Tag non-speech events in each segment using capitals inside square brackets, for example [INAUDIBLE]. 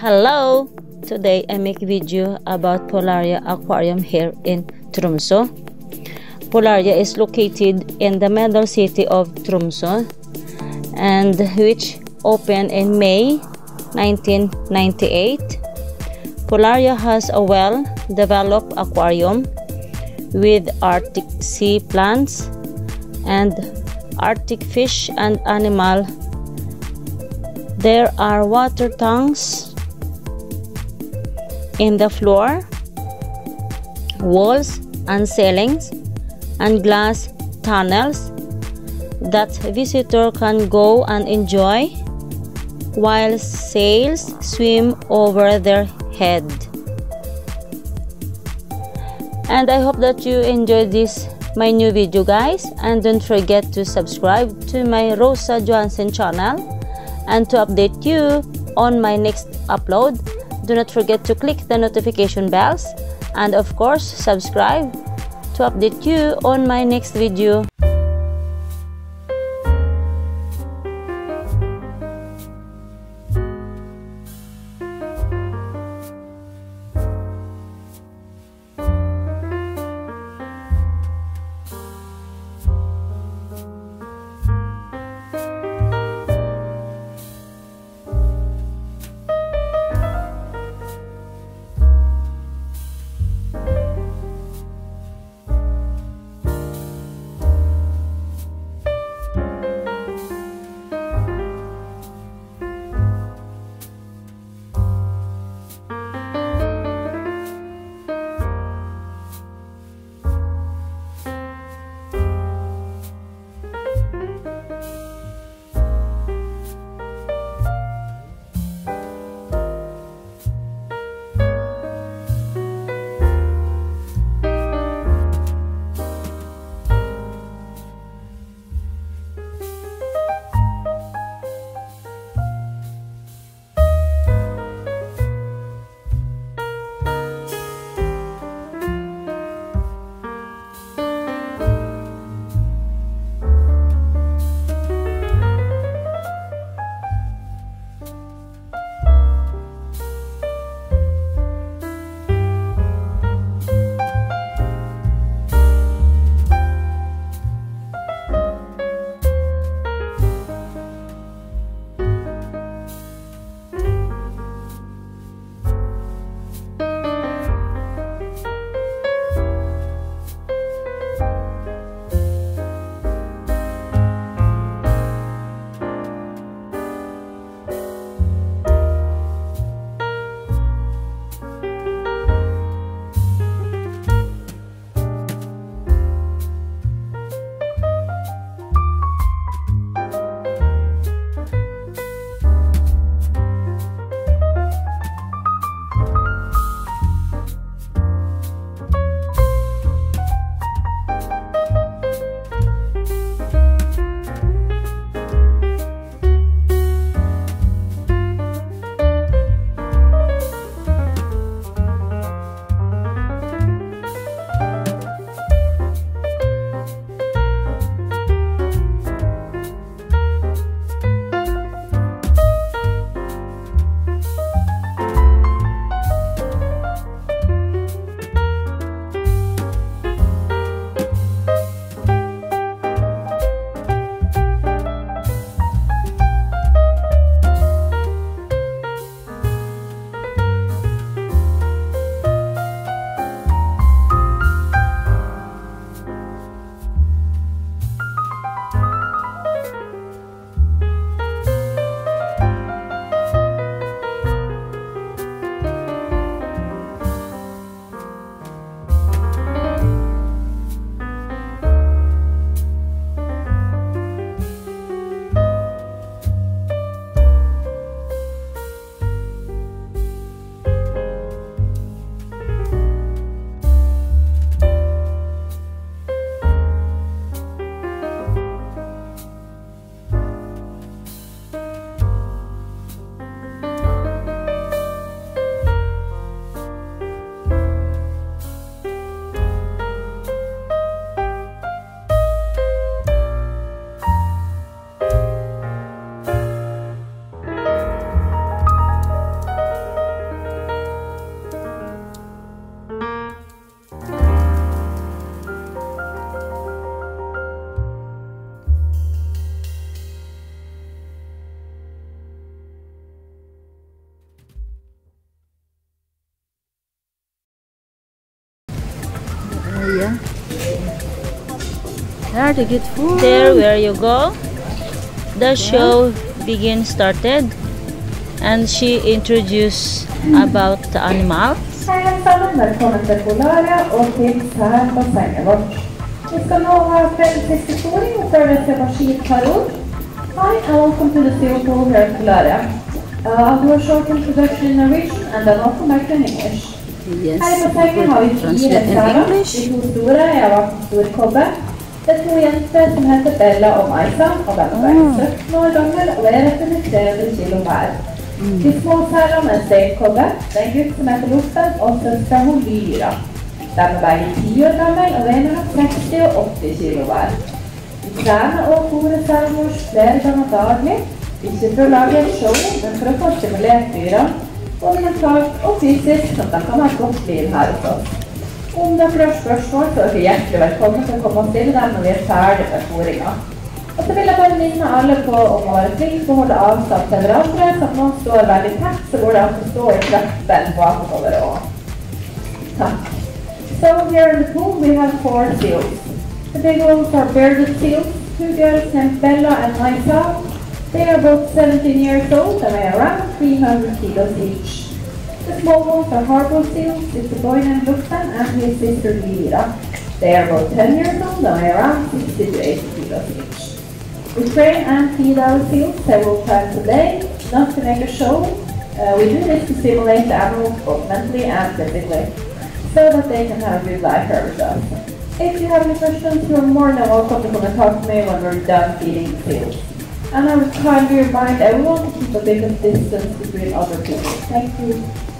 Hello! Today I make video about Polaria Aquarium here in Tromsø. Polaria is located in the middle city of Tromsø and which opened in May 1998. Polaria has a well-developed aquarium with Arctic sea plants and Arctic fish and animal. There are water tanks in the floor, walls and ceilings, and glass tunnels that visitor can go and enjoy while sails swim over their head. And I hope that you enjoyed this my new video guys and don't forget to subscribe to my Rosa Johansen channel and to update you on my next upload do not forget to click the notification bells and of course subscribe to update you on my next video yeah. There to get food. There where you go. The show begin started and she introduced about the animals. Hei alle sammen, velkommen Polaria og til særbassenget vårt. Vi skal nå ha kveldens siste historie og før det skal Bashir Hi and welcome to the seal pool here at Polaria. Uh, I'll do a short introduction in Norwegian and then I'll come back to in English. Yes, Her på bassenget har vi fire. English. De to store er av en stor kobbe. Det er to jenter som heter Bella og Maisa, og de er begge 17 år gamle og veier etter 300 kilo hver. De små sælene er steinkobbe, det er en gutt som heter Loffen, og søstera hun Lyra. De er begge 10 år gamle og veier mellom 60 og 80 kilo hver. De trener og fôrer sælene flere ganger daglig, ikke for å lage et show, men for å få stimulert dyra, både mentalt og fysisk, sånn at de kan ha et godt liv her hos oss. Om dere har spørsmål, så er dere hjertelig velkommen til å komme og stille dem når vi er ferdig med fôringa. Og så vil jeg bare minne alle på om å være flink til å holde avstand til hverandre, så at noen står veldig tett, så går det an å stå i trappen bakover òg. Takk. So here in the pool we have four seals. The big ones are bearded seals, two girls named Bella and Maisa. They are both 17 years old and weigh around 300 kilos each. The small ones are harbor seals, it's a boy named Luftan and his sister Lira. They are both 10 years old and weigh around 60 to 80 kilos each. We train and feed our seals several times a day, not to make a show. Uh, we do this to stimulate the animals both mentally and physically, so that they can have a good life here with us. If you have any questions, you're more than welcome to come and talk to me when we're done feeding the seals. And I would kindly remind everyone to keep a bit of distance between other people. Thank you.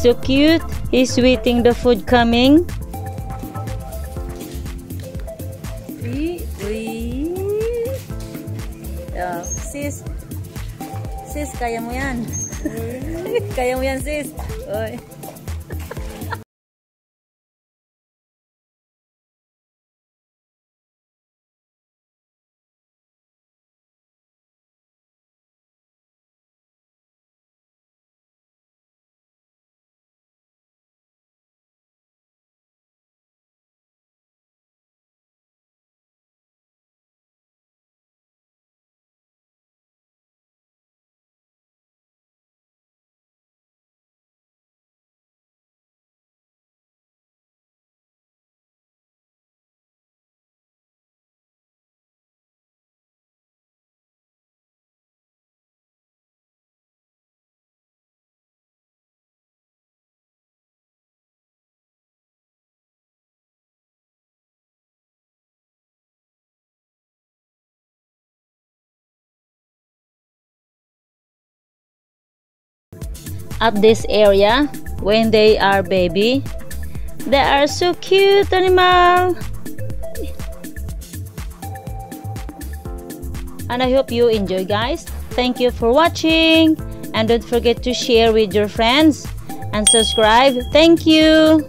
He's so cute. He's waiting the food coming. Oh, sis. Sis, kaya mo yan. [LAUGHS] kaya mo yan, sis. Uy. At this area, when they are baby, they are so cute animal. And I hope you enjoy guys. Thank you for watching. And don't forget to share with your friends and subscribe. Thank you.